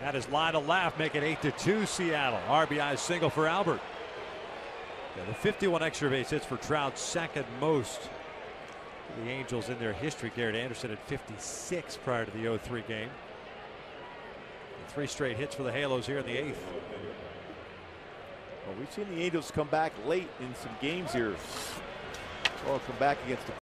That is line to left, make it 8 to 2 Seattle. RBI single for Albert. Yeah, the 51 extra base hits for Trout, second most the Angels in their history. Garrett Anderson at 56 prior to the O3 game. And three straight hits for the Halos here in the eighth. Well, we've seen the Angels come back late in some games here. Or come back against the